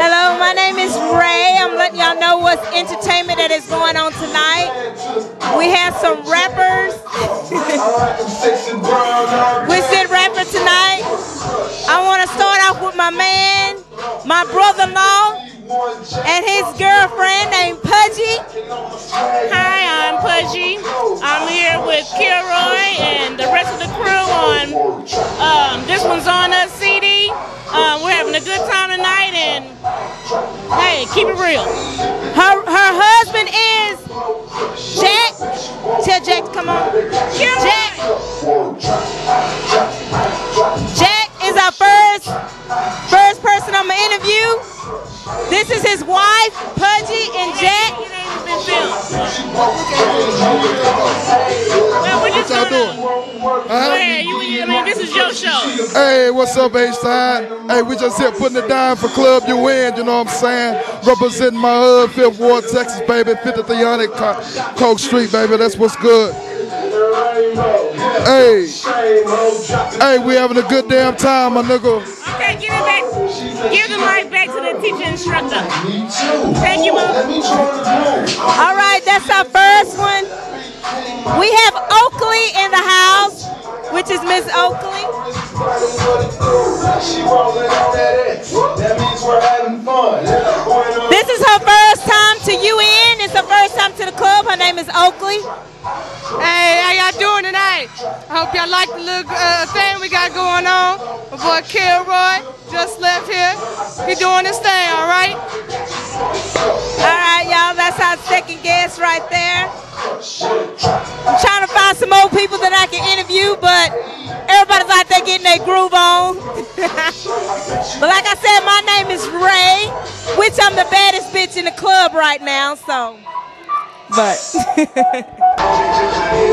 Hello, my name is Ray. I'm letting y'all know what's entertainment that is going on tonight. We have some rappers. we said rapper tonight. I want to start off with my man, my brother-in-law, and his girlfriend named Pudgy. Hi, I'm Pudgy. I'm here with Kilroy and the rest of the crew on um, This One's hey, keep it real. Her, her husband is Jack. Tell Jack to come on. Jack. Jack is our first first person I'm gonna interview. This is his wife, Pudgy and Jack. It ain't even been filmed. Well, we're just y'all gonna- doing? Go ahead, you, you- I mean, this is your show. Hey, what's up, H-Side? Hey, we just here putting it down for Club You Win, you know what I'm saying? Representing my hood, 5th Ward, Texas, baby, 5300 Co- Coke Street, baby, that's what's good. Hey, hey, we having a good damn time, my nigga. Okay, give it back. Give the mic back to the teacher instructor. Thank you, Mom. All right, that's Miss Oakley. This is her first time to UN. It's her first time to the club. Her name is Oakley. Hey, how y'all doing tonight? I hope y'all like the little uh, thing we got going on. My boy Kilroy just left here. He doing his thing, all right? All right, y'all, that's our second guest right there. Getting their groove on. but like I said, my name is Ray, which I'm the baddest bitch in the club right now, so. But.